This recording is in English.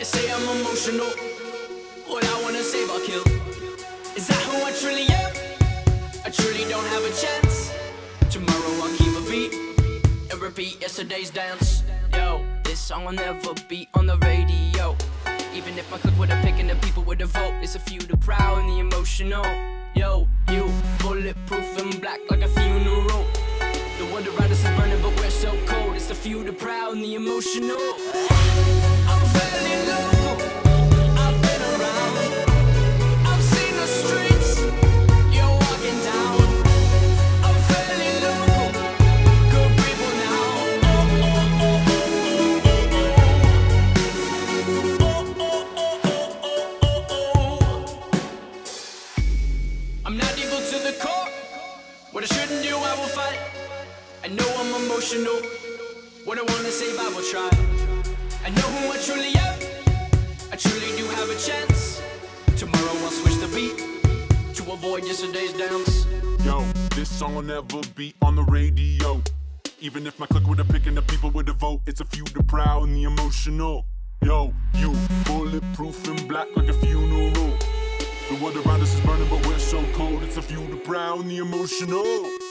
Say I'm emotional. What I wanna say I'll kill. Is that who I truly am? I truly don't have a chance. Tomorrow I'll keep a beat and repeat yesterday's dance. Yo, this song will never be on the radio. Even if my clique would have picked and the people with have vote, it's a few the proud and the emotional. Yo, you bulletproof and black like a funeral. The wonder riders is burning, but we're so cold. It's the few, the proud, and the emotional. I'm fairly local. I've been around. I've seen the streets you're walking down. I'm fairly local. Good people now. I'm not evil to the core. What I shouldn't do, I will fight. I know I'm emotional. What I wanna save, I will try. I know chance. Tomorrow I'll switch the beat to avoid yesterday's dance. Yo, this song will never be on the radio. Even if my clique would have picked and the people would have vote, it's a few the proud and the emotional. Yo, you bulletproof and black like a funeral. The world around us is burning, but we're so cold. It's a few the proud and the emotional.